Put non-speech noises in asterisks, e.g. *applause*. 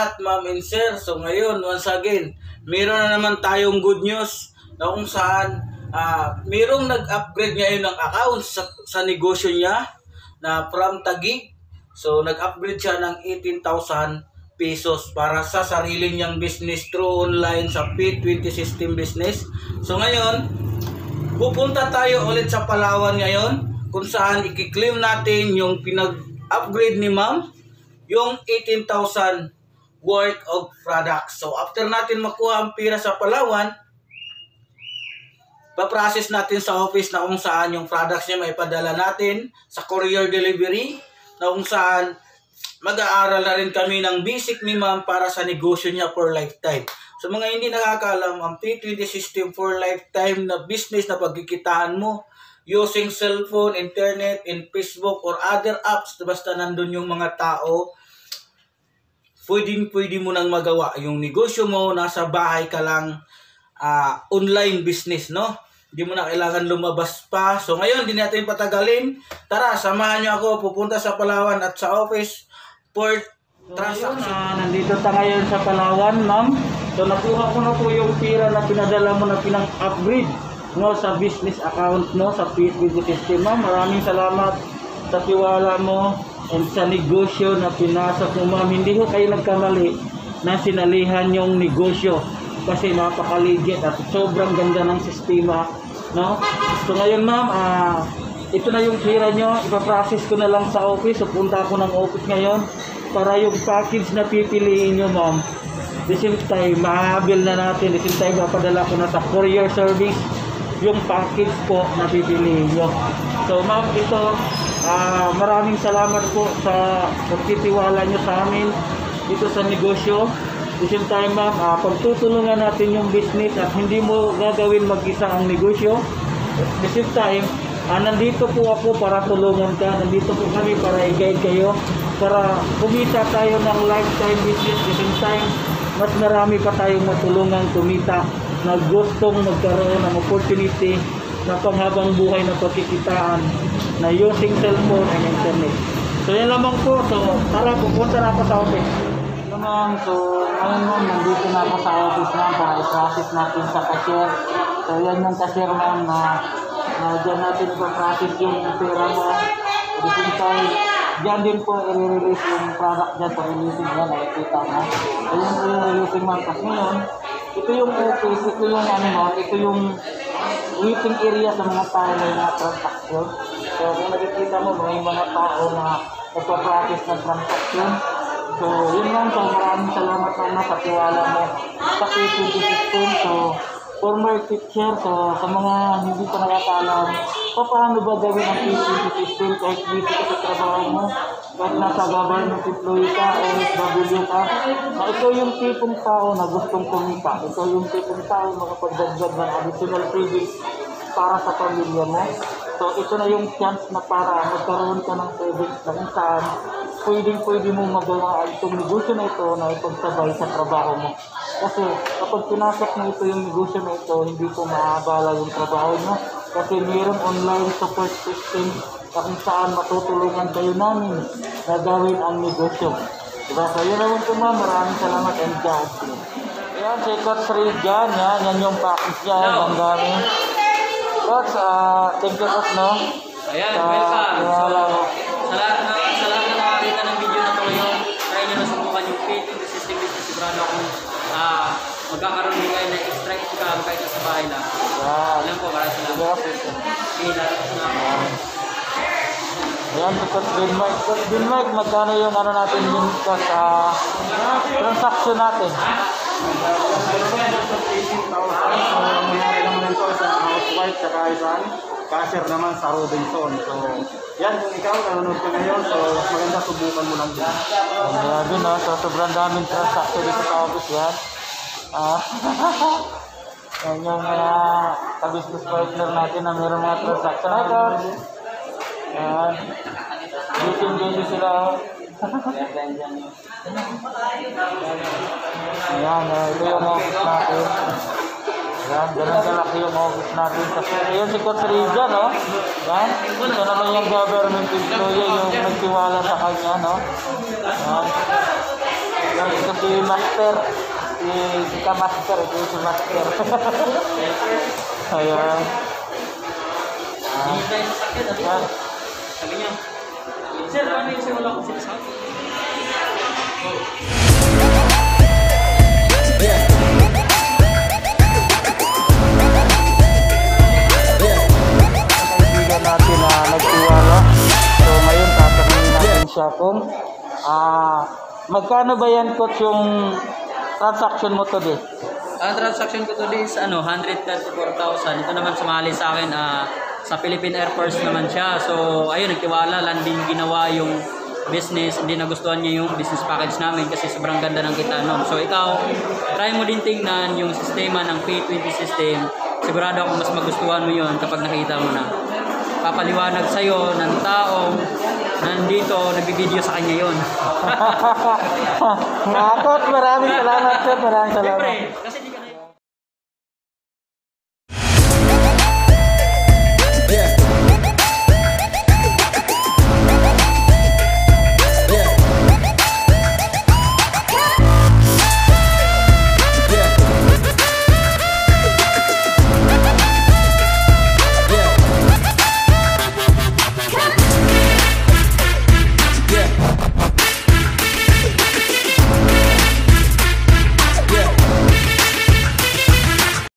lahat, ma'am and sir. So ngayon, once again, meron na naman tayong good news na kung saan ah merong nag-upgrade ngayon ng account sa, sa negosyo niya na from Tagig. So nag-upgrade siya ng 18,000 pesos para sa sarili niyang business through online sa P20 System Business. So ngayon, pupunta tayo ulit sa Palawan ngayon kung saan i-claim natin yung pinag-upgrade ni ma'am yung 18,000 worth of products. So after natin makuha ang pira sa Palawan, paprocess natin sa office na kung saan yung products niya may padala natin sa courier delivery na kung saan mag-aaral na rin kami ng basic ni ma'am para sa negosyo niya for lifetime. Sa mga hindi nakakaalam, ang P20 system for lifetime na business na pagkikitaan mo using cellphone, internet, and Facebook or other apps basta nandun yung mga tao pwedeng pwede mo nang magawa. Yung negosyo mo nasa bahay ka lang ah, online business no? Hindi mo na kailangan lumabas pa. So ngayon hindi natin patagalin. Tara samahan niyo ako. Pupunta sa Palawan at sa office for transaction. Ah, nandito ta ngayon sa Palawan ma'am. So nakuha ko na po yung pira na pinadala mo na pinang upgrade no sa business account mo sa PSBG system ma'am maraming salamat sa tiwala mo and sa negosyo na pinasok mo ma'am hindi ko kayo nagkamali na sinalihan yung negosyo. Kasi napaka-legit at sobrang ganda ng sistema no? So ngayon ma'am ah ito na yung pira nyo. Ipaprocess ko na lang sa office. So punta ako ng office ngayon para yung package na pipiliin nyo ma'am. The same time mahabil na natin. The same time mapadala ko na sa courier service. Yung package po na pipiliin nyo. So ma'am ito ah maraming salamat po sa pagtitiwala nyo sa amin dito sa negosyo. The same time ma'am ah, pagtutulungan natin yung business at hindi mo gagawin mag-isa ang negosyo. The same time ah, nandito po ako para tulungan ka. Nandito po kami para i-guide kayo para kumita tayo ng lifetime business. The same time mas marami pa tayong matulungan kumita na gustong magkaroon ng opportunity na panghabang buhay na pagkikitaan na using cellphone and internet. So yan lamang po. So tara, pupunta na ako sa office. Naman, so ngayon ma'am, nandito na ako sa office ma'am para i-process natin sa cashier. So yan yung cashier ma'am na, na dyan natin ipa-process yung pera mo. At the same time, dyan din po i-release yung product dyan sa releasing dyan, nakikita mo. So yun po yung releasing ma'am. Tapos ngayon, ito yung office, ito yung ano ma'am, ito yung waiting area sa mga tao na mga transaction. So kung nakikita mo, may mga tao na nagpa-practice ng transaction. So yun lang, so maraming salamat naman sa tiwala mo sa PPD system. So former teacher, so sa mga hindi pa nakakaalam, so, paano ba gawin ang PPD system kahit busy ka sa trabaho mo? Kahit nasa government employee ka, OFW ka, na ikaw yung tipong tao na gustong kumita. Ikaw yung tipong tao na makapagdagdag ng additional privilege para sa pamilya mo. So, ito na yung chance na para magkaroon ka ng savings na saan pwedeng pwede mo magawa itong negosyo na ito na ipagsabay sa trabaho mo. Kasi kapag pinasok mo ito yung negosyo na ito, hindi po maabala yung trabaho mo. Kasi mayroong online support system na kung saan matutulungan kayo namin na gawin ang negosyo. Diba? So yun naman po ma'am, maraming salamat and God bless. Ayan, si Coach Regan, yan, yan yung package niya, Hello. ang dami. Coach, ah, thank you Coach, no? Ayan, Sa welcome. So, tiwala mo. sa lahat na sa lahat na nakakita ng video na to ngayon, try nyo na subukan yung P20 system business. Sigurado akong ah, magkakaroon din kayo ng extra income kahit sa bahay lang. Yan. Alam po, maraming Sige, salamat. okay. Okay, lalabas na ako. Ayan, Coach Bill Mike. Coach Bill Mike, magkano yung ano natin din Coach, ah, transaction natin? sa cashier naman sa Robinson. So, yan, kung ikaw nanonood ka ngayon, so maganda subukan mo lang din. Grabe no, so sobrang daming transaction dito sa office yan. Ah, *laughs* yan yung mga ka-business partner natin na mayroong mga transaction. Coach! Yan. Busy busy sila. oh. Ayan, eh, ito yung office natin. Ayan, ganun kalaki yung office natin. Kasi ayun si Riza, no? Yan, ito naman yung government employee yung nagtiwala sa kanya, no? Yan. Ito si Master. Si, si Ka Master. Ito si Master. Ayan. Hindi tayo sasakyan. Sabi Yan. sabi niya, Sir, ano yung sir wala akong sinasabi? kaibigan natin na nagtiwala. So ngayon tatanungin natin siya kung ah magkano ba yan coach yung transaction mo today? Ang transaction ko today is ano, 134,000. Ito naman sumali sa akin ah, sa Philippine Air Force naman siya. So, ayun, nagtiwala, landing ginawa yung business. Hindi nagustuhan niya yung business package namin kasi sobrang ganda ng kita nun. So, ikaw, try mo din tingnan yung sistema ng P20 system. Sigurado ako mas magustuhan mo yun kapag nakita mo na. Papaliwanag sa'yo ng taong nandito, nagbibideo sa kanya. *laughs* Nga coach, maraming salamat coach, maraming salamat. Siyempre, kasi